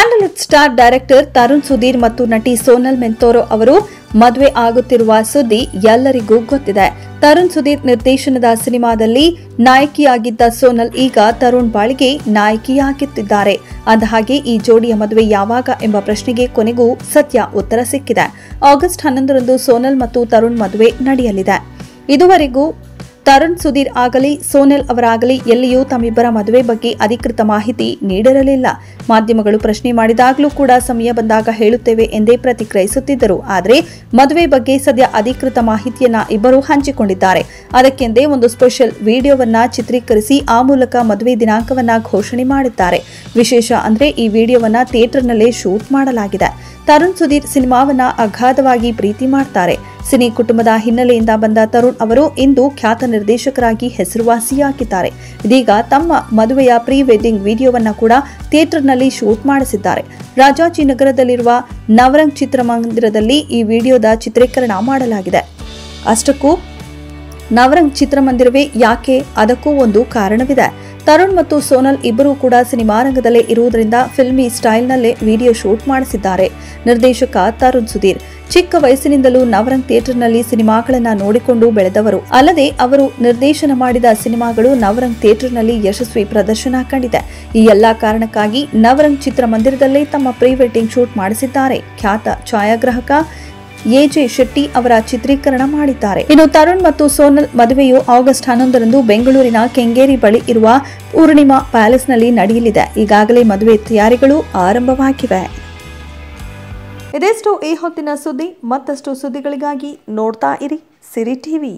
Sandalwood star director Tarun Sudhir ಮತ್ತು ನಟಿ ಸೋನಲ್ ಮೆಂತೋರೋ ಅವರು ಮದುವೆ ಆಗುತ್ತಿರುವ ಸುದ್ದಿ ಎಲ್ಲರಿಗೂ ಗೊತ್ತಿದೆ. ತರುಣ್ ಸುಧೀರ್ ನಿರ್ದೇಶನದ ಸಿನಿಮಾದಲ್ಲಿ ನಾಯಕಿಯಾಗಿದ್ದ ಸೋನಲ್ ಈಗ ತರುಣ್ ಬಾಳಿಗೆ ನಾಯಕಿಯಾಗುತ್ತಿದ್ದಾರೆ. ಅಂದಹಾಗೆ, ಈ ಜೋಡಿಯ ಮದುವೆ ಯಾವಾಗ ಎಂಬ ಪ್ರಶ್ನೆಗೆ ಕೊನೆಗೂ ಸತ್ಯ ಉತ್ತರ ಸಿಕ್ಕಿದೆ. ಆಗಸ್ಟ್ ಹನ್ನೊಂದರಂದು ಸೋನಲ್ ಮತ್ತು ತರುಣ್ ಮದುವೆ ನಡೆಯಲಿದೆ. ಇದುವರೆಗೂ ತರುಣ್ ಸುಧೀರ್ ಆಗಲಿ, ಸೋನೆಲ್ ಅವರಾಗಲಿ ಎಲ್ಲಿಯೂ ತಮ್ಮಿಬ್ಬರ ಮದುವೆ ಬಗ್ಗೆ ಅಧಿಕೃತ ಮಾಹಿತಿ ನೀಡಿರಲಿಲ್ಲ. ಮಾಧ್ಯಮಗಳು ಪ್ರಶ್ನೆ ಮಾಡಿದಾಗಲೂ ಕೂಡ ಸಮಯ ಬಂದಾಗ ಹೇಳುತ್ತೇವೆ ಎಂದೇ ಪ್ರತಿಕ್ರಿಯಿಸುತ್ತಿದ್ದರು. ಆದರೆ, ಮದುವೆ ಬಗ್ಗೆ ಸದ್ಯ ಅಧಿಕೃತ ಮಾಹಿತಿಯನ್ನ ಇಬ್ಬರು ಹಂಚಿಕೊಂಡಿದ್ದಾರೆ. ಅದಕ್ಕೆಂದೇ ಒಂದು ಸ್ಪೆಷಲ್ ವಿಡಿಯೋವನ್ನ ಚಿತ್ರೀಕರಿಸಿ ಆ ಮೂಲಕ ಮದುವೆ ದಿನಾಂಕವನ್ನ ಘೋಷಣೆ ಮಾಡಿದ್ದಾರೆ. ವಿಶೇಷ ಅಂದ್ರೆ ಈ ವಿಡಿಯೋವನ್ನ ಥಿಯೇಟರ್ನಲ್ಲೇ ಶೂಟ್ ಮಾಡಲಾಗಿದೆ. ತರುಣ್ ಸುಧೀರ್ ಸಿನಿಮಾವನ್ನ ಅಗಾಧವಾಗಿ ಪ್ರೀತಿ ಮಾಡ್ತಾರೆ. ಸಿನಿ ಕುಟುಂಬದ ಹಿನ್ನೆಲೆಯಿಂದ ಬಂದ ತರುಣ್ ಅವರು ಇಂದು ಖ್ಯಾತ ನಿರ್ದೇಶಕರಾಗಿ ಹೆಸರುವಾಸಿಯಾಗಿದ್ದಾರೆ. ಇದೀಗ ತಮ್ಮ ಮದುವೆಯ ಪ್ರೀ ವೆಡ್ಡಿಂಗ್ ವಿಡಿಯೋವನ್ನ ಕೂಡ ಥಿಯೇಟರ್ನಲ್ಲಿ ಶೂಟ್ ಮಾಡಿಸಿದ್ದಾರೆ. ರಾಜಾಜಿನಗರದಲ್ಲಿರುವ ನವರಂಗ್ ಚಿತ್ರಮಂದಿರದಲ್ಲಿ ಈ ವಿಡಿಯೋದ ಚಿತ್ರೀಕರಣ ಮಾಡಲಾಗಿದೆ. ಅಷ್ಟಕ್ಕೂ, ನವರಂಗ್ ಚಿತ್ರಮಂದಿರವೇ ಯಾಕೆ ಅದಕ್ಕೂ ಒಂದು ಕಾರಣವಿದೆ. ತರುಣ್ ಮತ್ತು ಸೋನಲ್ ಇಬ್ಬರೂ ಕೂಡ ಸಿನಿಮಾ ರಂಗದಲ್ಲೇ ಇರುವುದರಿಂದ ಫಿಲ್ಮಿ ಸ್ಟೈಲ್ನಲ್ಲೇ ವಿಡಿಯೋ ಶೂಟ್ ಮಾಡಿಸಿದ್ದಾರೆ. ನಿರ್ದೇಶಕ ತರುಣ್ ಸುಧೀರ್, ಚಿಕ್ಕ ವಯಸ್ಸಿನಿಂದಲೂ ನವರಂಗ್ ಥಿಯೇಟರ್ನಲ್ಲಿ ಸಿನಿಮಾಗಳನ್ನ ನೋಡಿಕೊಂಡು ಬೆಳೆದವರು. ಅಲ್ಲದೆ ಅವರು ನಿರ್ದೇಶನ ಮಾಡಿದ ಸಿನಿಮಾಗಳು ನವರಂಗ್ ಥಿಯೇಟರ್ನಲ್ಲಿ ಯಶಸ್ವಿ ಪ್ರದರ್ಶನ ಕಂಡಿದೆ. ಈ ಎಲ್ಲಾ ಕಾರಣಕ್ಕಾಗಿ ನವರಂಗ್ ಚಿತ್ರಮಂದಿರದಲ್ಲೇ ತಮ್ಮ ಪ್ರೀ ವೆಡ್ಡಿಂಗ್ ಶೂಟ್ ಮಾಡಿಸಿದ್ದಾರೆ. ಖ್ಯಾತ ಛಾಯಾಗ್ರಾಹಕ ಎಜೆ ಶೆಟ್ಟಿ ಅವರ ಚಿತ್ರೀಕರಣ ಮಾಡಿದ್ದಾರೆ. ಇನ್ನು ತರುಣ್ ಮತ್ತು ಸೋನಲ್ ಮದುವೆಯು ಆಗಸ್ಟ್ ಹನ್ನೊಂದರಂದು ಬೆಂಗಳೂರಿನ ಕೆಂಗೇರಿ ಬಳಿ ಇರುವ ಪೂರ್ಣಿಮಾ ಪ್ಯಾಲೇಸ್ನಲ್ಲಿ ನಡೆಯಲಿದೆ. ಈಗಾಗಲೇ ಮದುವೆ ತಯಾರಿಗಳು ಆರಂಭವಾಗಿವೆ. ಇದೆಷ್ಟು ಈ ಹೊತ್ತಿನ ಸುದ್ದಿ. ಮತ್ತಷ್ಟು ಸುದ್ದಿಗಳಿಗಾಗಿ ನೋಡ್ತಾ ಇರಿ ಸಿರಿ ಟಿವಿ.